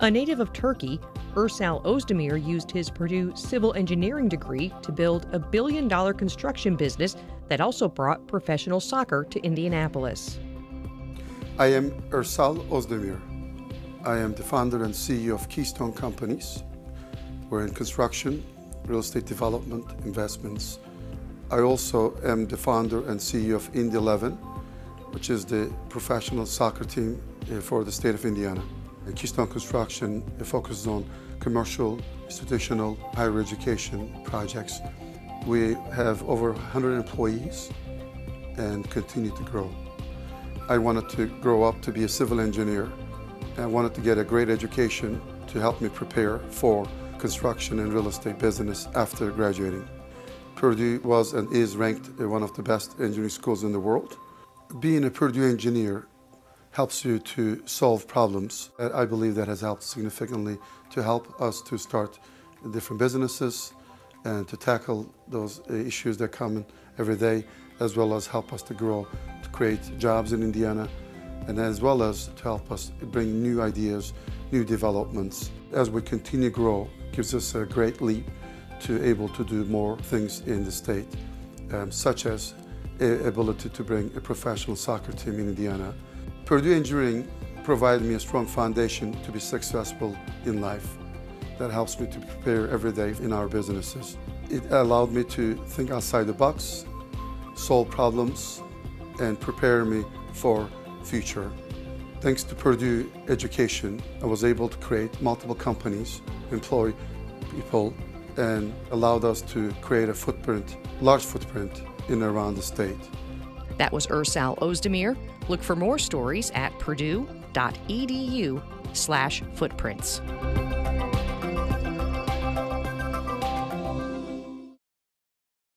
A native of Turkey, Ersal Ozdemir used his Purdue civil engineering degree to build a billion dollar construction business that also brought professional soccer to Indianapolis. I am Ersal Ozdemir. I am the founder and CEO of Keystone Companies. We're in construction, real estate development, investments. I also am the founder and CEO of Indy 11, which is the professional soccer team uh, for the state of Indiana. Eh, Keystone Construction eh, focuses on commercial, institutional, higher education projects. We have over 100 employees and continue to grow. I wanted to grow up to be a civil engineer. I wanted to get a great education to help me prepare for construction and real estate business after graduating. Purdue was and is ranked one of the best engineering schools in the world. Being a Purdue engineer helps you to solve problems. I believe that has helped significantly to help us to start different businesses and to tackle those issues that come every day, as well as help us to grow, to create jobs in Indiana, and as well as to help us bring new ideas, new developments. As we continue to grow, gives us a great leap to able to do more things in the state, um, such as ability to bring a professional soccer team in Indiana Purdue Engineering provided me a strong foundation to be successful in life. That helps me to prepare every day in our businesses. It allowed me to think outside the box, solve problems, and prepare me for future. Thanks to Purdue education, I was able to create multiple companies, employ people, and allowed us to create a footprint, large footprint in and around the state. That was Ersal Ozdemir. Look for more stories at purdue.edu slash footprints.